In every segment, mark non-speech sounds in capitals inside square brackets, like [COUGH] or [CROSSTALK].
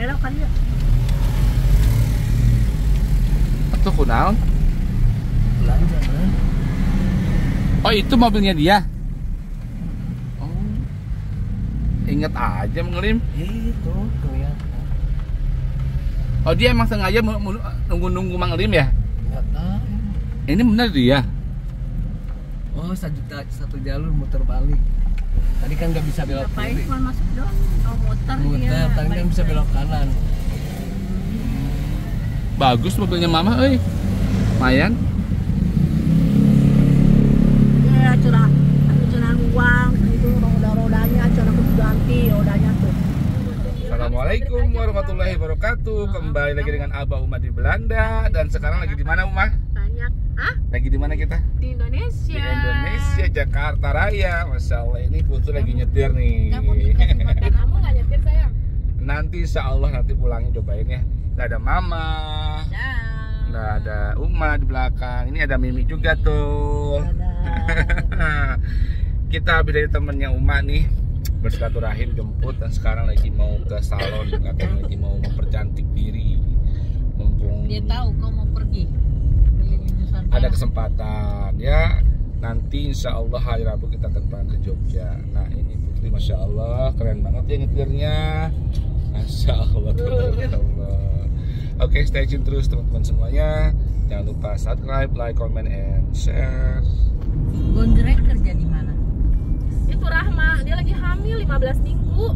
ya belanja kan Oh itu mobilnya dia. Oh. Ingat aja mengelim. itu kelihatan Oh dia emang sengaja nunggu-nunggu mengelim ya? nggak tahu Ini bener dia. oh satu satu jalur muter balik tadi kan nggak bisa belok ngapain kiri cuma masuk doang oh muter muter iya tadi kan bisa belok kanan Bagus mobilnya mama, euy. Lumayan. Iya curah aku curah uang itu roda-rodanya curah aku ganti rodanya tuh Assalamualaikum warahmatullahi wabarakatuh. Kembali lagi dengan Abah Uma di Belanda dan sekarang lagi di mana Uma? Banyak ah Lagi di mana kita? di Indonesia Di Indonesia, Jakarta Raya. Masya Allah ini Putu lagi nyetir nih. kamu dikasih makan kamu nggak nyetir sayang nanti Insya Allah nanti pulangnya cobain ya. Nggak ada Mama, nggak ada Uma di belakang. Ini ada Mimi juga tuh. [LAUGHS] kita habis dari temennya Uma nih bersilaturahim jemput dan sekarang lagi mau ke salon katanya lagi mau mempercantik diri mumpung dia tahu kau mau pergi ada kesempatan ya. Nanti insya Allah hari Rabu kita pulang ke Jogja. Nah ini Putri Masya Allah keren banget ya nyetirnya. Masya Allah Allah. Oke stay tune terus teman-teman semuanya. Jangan lupa subscribe like comment and share. Gondrek kerja di mana? Itu Rahma dia lagi hamil 15 minggu.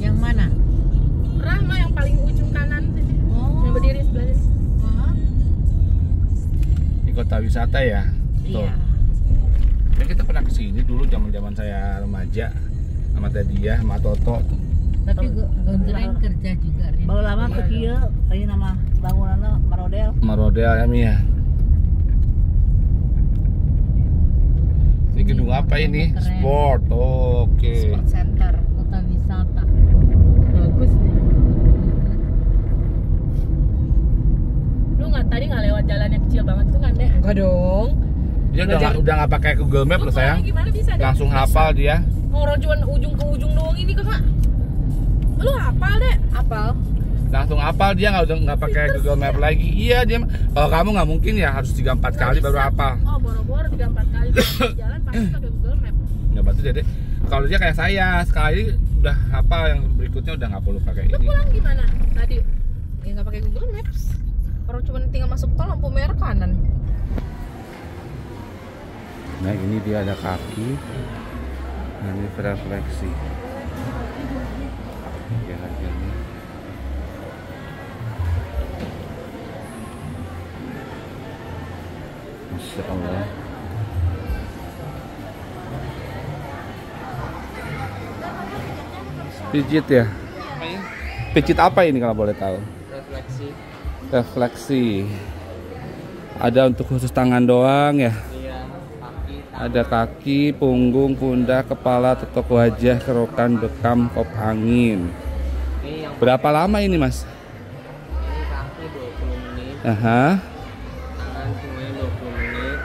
Yang mana? Rahma yang paling ujung kanan. Sini Oh. yang berdiri sebelah sini kota wisata ya tuh iya Ya kita pernah ke sini dulu zaman zaman saya remaja sama Tadia sama Toto tapi gondreng kerja juga Rin. baru lama ke kieu ini nama bangunannya Marodel Marodel ya Mi ya. Ini gedung apa ini? Keren. Sport. Oke. sport center kota wisata bagus deh lu nggak tadi nggak lewat jalan yang kecil banget tuh kan deh enggak dong Dia udah nggak- udah nggak pakai Google Map loh sayang. gimana bisa deh Langsung hafal dia. cuma ujung ke ujung doang ini kakak lu hafal deh hafal Langsung hafal dia nggak udah nggak pakai Google Map lagi. Iya dia. Kalau kamu nggak mungkin ya harus tiga empat kali baru hafal. oh boro-boro tiga empat kali jalan pasti pakai Google Map Nggak deh. deh. Kalau dia kayak saya sekali udah hafal yang berikutnya udah nggak perlu pakai lu ini. pulang gimana tadi ya nggak pakai Google Maps orang cuma tinggal masuk tol lampu merah kanan. Nah ini dia ada kaki. Nah ini refleksi. Ya harganya Masya Allah. Pijit ya? Pijit apa ini kalau boleh tahu? refleksi Refleksi Ada untuk khusus tangan doang ya? iya Ada kaki, punggung, pundak, kepala, tetok wajah, kerokan, bekam, kop angin. Berapa lama ini mas? ini kaki 20 menit Aha. tangan semuanya 20 menit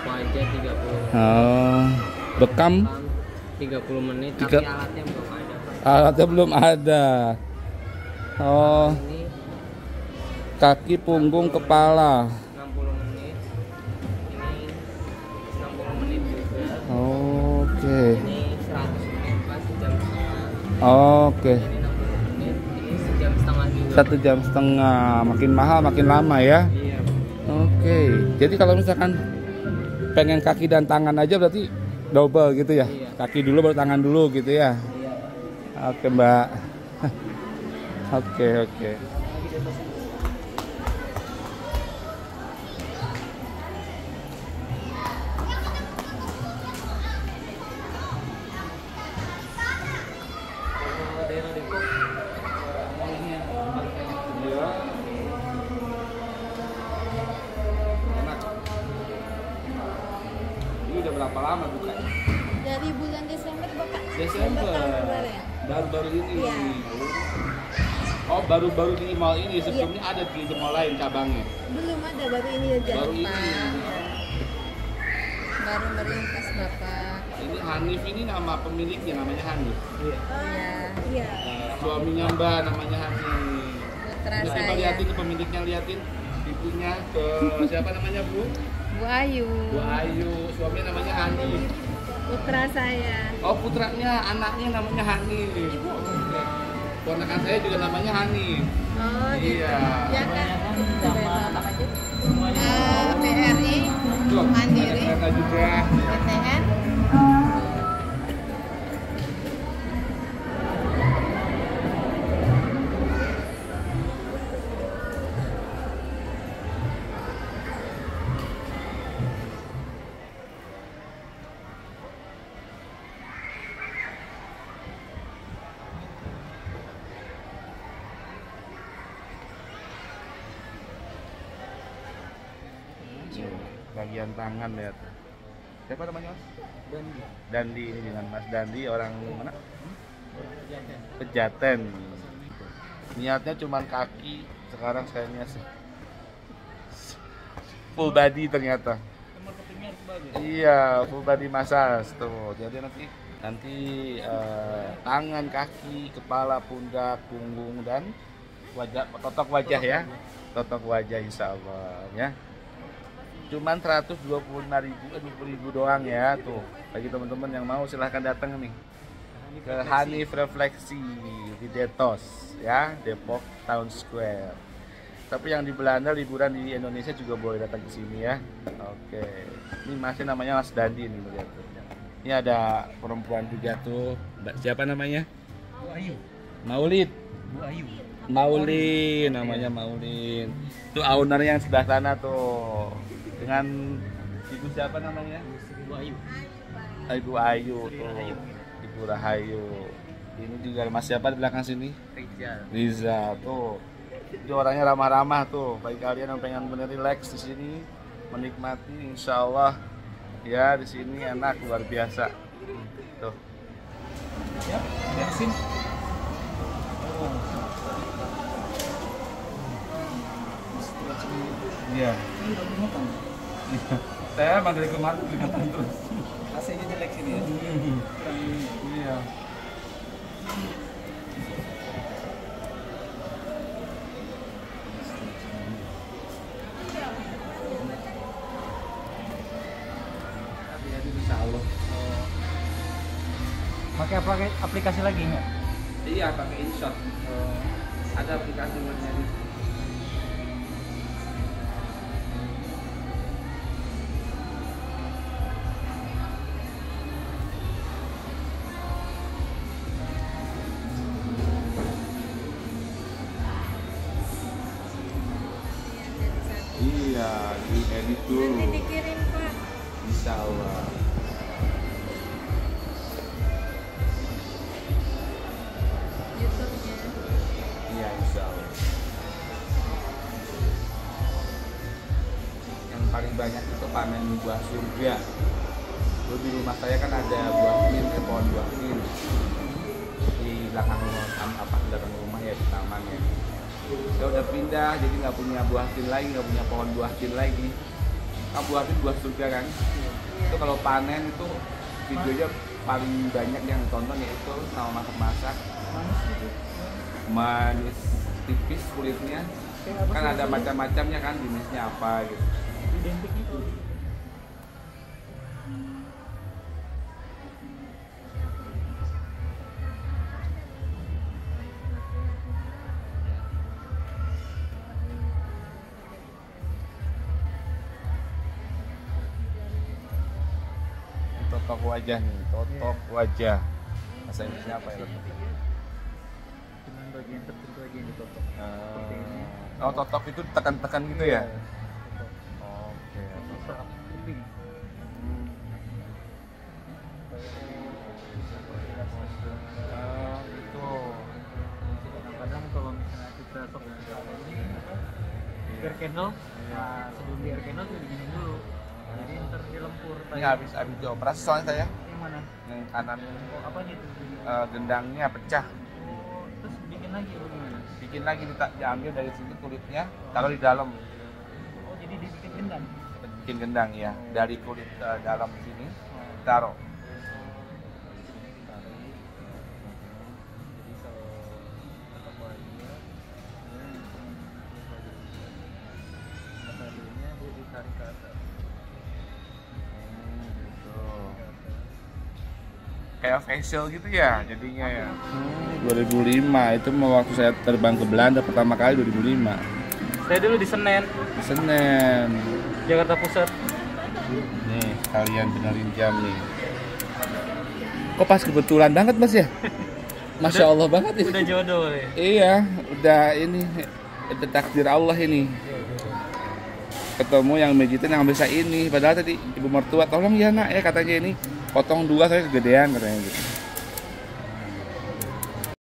wajah 30 Oh, bekam Pam 30 menit Tiga- tapi alatnya belum ada alatnya belum ada. Oh, ini kaki, punggung, kepala. 60 menit ini 60 menit juga Oke, ini 100 menit pas sejam setengah oke. ini 60 menit ini sejam setengah juga Satu jam setengah. Makin mahal, makin lama ya. Oke. Jadi kalau misalkan pengen kaki dan tangan aja berarti double gitu ya? Iya. Kaki dulu baru tangan dulu gitu ya? iya Oke mbak. [LAUGHS] Oke oke. Dari bulan Desember bapak Desember. tahun kemarin Baru-baru ini. Iya. Oh baru-baru di mall ini sebelumnya ada di mall lain cabangnya. belum ada baru ini aja Baru ini. baru merintas bapak Ini Hanif ini nama pemiliknya namanya Hanif. Iya. Iya, iya. Eh, suaminya Mbak namanya Hanif. Putra Terus coba saya. liatin ke pemiliknya liatin ibunya ke siapa namanya Bu? Bu Ayu. Bu Ayu. Suaminya namanya Hanif. Putra saya. Oh putranya, anaknya namanya Hanif. Oke. Ponakan saya juga namanya Hanif. Oh, gitu. Iya. Ya kan? Sama Eh, BRI, Mandiri. ada Bagian tangan lihat. Siapa namanya Mas? Dandi ini dengan Mas Dandi orang mana? Pejaten. Niatnya cuma kaki, sekarang sayangnya se- full body ternyata. Iya, full body massage tuh. Jadi nanti nanti eh, tangan, kaki, kepala, pundak, punggung dan wajah totok wajah ya. Totok wajah insya Allah ya. Cuman 125 ribu, eh, 20 ribu doang ya tuh. Bagi teman-teman yang mau silahkan datang nih ke Hanif Refleksi di Detos ya Depok Town Square. Tapi yang di Belanda liburan di Indonesia juga boleh datang ke sini ya. Oke. Ini masih namanya Mas Dandi nih lihat tuh. Ini ada perempuan juga tuh. Siapa namanya? Bu Ayu. Maulid. Bu Ayu. Maulin namanya Maulin. Itu ownernya yang sebelah sana tuh. Dengan ibu siapa namanya? Bu Ayu. Ibu Ayu tuh. Ibu Rahayu. Ini juga mas siapa di belakang sini? Rizal. Riza tuh. Dia orangnya ramah-ramah tuh. Bagi kalian yang pengen bener relax di sini, menikmati, insya Allah ya di sini enak luar biasa. Tuh. Ya, Iya. Saya emang dari kemarin kelihatan terus. AC-nya jelek sini ya. Iya. Pakai pakai aplikasi lagi nggak? Iya pakai InShot. Ada aplikasi buat nyari. Iya, di edit dulu. Nanti dikirim Pak. Insya Allah. YouTube-nya. Iya, insya Allah. Yang paling banyak itu panen buah surga. Lalu di rumah saya kan ada buah min, ya, pohon buah min. Di belakang rumah, apa di belakang rumah ya di taman ya. Saya udah pindah, jadi nggak punya buah tin lagi, nggak punya pohon buah tin lagi. Kan buah tin buah surga kan. Itu kalau panen itu videonya paling banyak yang tonton yaitu sama masak-masak manis tipis kulitnya kan ada macam-macamnya kan jenisnya apa gitu Identik itu. Totok wajah. Nih totok wajah. Bahasa Inggrisnya apa ya Cuman bagian tertentu aja yang ditotok. Eh, oh totok itu tekan-tekan gitu ya? Iya, oke kuping. Oh, gitu. Ini air candle. Nah sebelum di air candle tuh diginin dulu jadi ntar lempur ini habis habis dioperasi soalnya saya yang mana? Yang kanan. Oh, apa gitu e, gendangnya pecah. Oh, terus bikin lagi bagaimana bikin lagi di, diambil dari sini kulitnya oh. taruh di dalam. Oh jadi dibikin gendang? Bikin gendang ya. Dari kulit uh, dalam sini taruh. Thank you. Kayak facial gitu ya jadinya ya. 2005 itu mau waktu saya terbang ke Belanda pertama kali 2005 Saya dulu di Senen, di Senen. Jakarta Pusat. nih kalian benerin jam nih. Kok pas kebetulan banget mas ya? [LAUGHS] Masya Allah banget ya. Udah jodoh ya. iya udah ini takdir Allah ini ketemu yang mejitin yang bisa ini. Padahal tadi ibu mertua tolong ya nak ya katanya ini. Potong dua saya kegedean katanya gitu